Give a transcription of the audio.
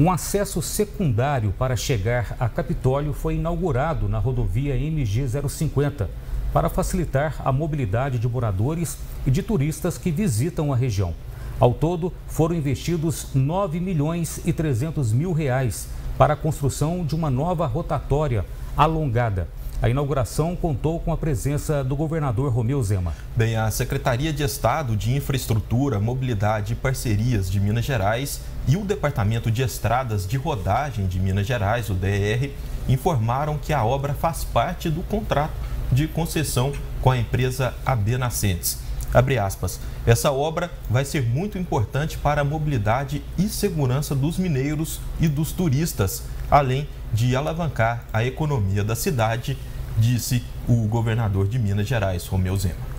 Um acesso secundário para chegar a Capitólio foi inaugurado na rodovia MG 050 para facilitar a mobilidade de moradores e de turistas que visitam a região. Ao todo, foram investidos 9 milhões e 300 mil reais para a construção de uma nova rotatória alongada a inauguração contou com a presença do governador Romeu Zema. Bem, a Secretaria de Estado de Infraestrutura, Mobilidade e Parcerias de Minas Gerais e o Departamento de Estradas de Rodagem de Minas Gerais, o DR, informaram que a obra faz parte do contrato de concessão com a empresa AB Nascentes. Abre aspas. Essa obra vai ser muito importante para a mobilidade e segurança dos mineiros e dos turistas, além de alavancar a economia da cidade disse o governador de Minas Gerais, Romeu Zema.